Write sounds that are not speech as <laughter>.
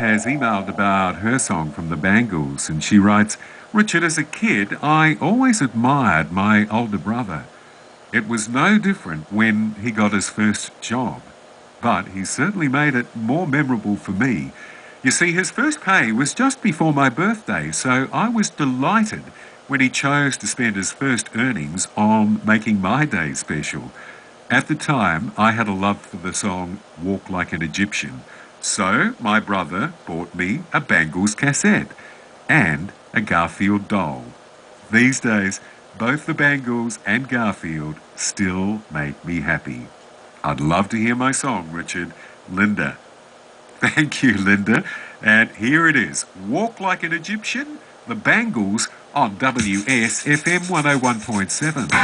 has emailed about her song from the Bangles, and she writes Richard, as a kid, I always admired my older brother. It was no different when he got his first job, but he certainly made it more memorable for me. You see, his first pay was just before my birthday, so I was delighted when he chose to spend his first earnings on making my day special. At the time, I had a love for the song Walk Like an Egyptian, so my brother bought me a Bangles cassette and a Garfield doll. These days, both the Bangles and Garfield still make me happy. I'd love to hear my song, Richard. Linda. <laughs> Thank you, Linda. And here it is Walk Like an Egyptian, the Bangles on WSFM 101.7.